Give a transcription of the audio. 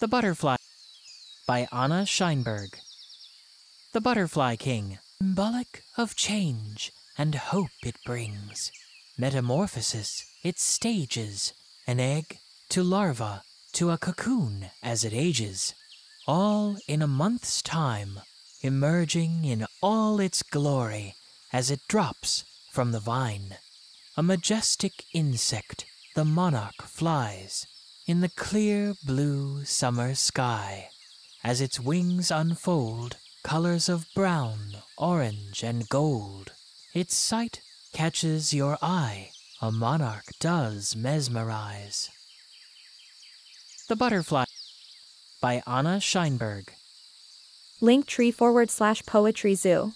The Butterfly by Anna Sheinberg. The Butterfly King, symbolic of change and hope it brings. Metamorphosis its stages, an egg to larva to a cocoon as it ages, all in a month's time, emerging in all its glory as it drops from the vine. A majestic insect, the monarch flies in the clear blue summer sky. As its wings unfold, colors of brown, orange, and gold. Its sight catches your eye, a monarch does mesmerize. The Butterfly by Anna Sheinberg. Linktree forward slash poetry zoo.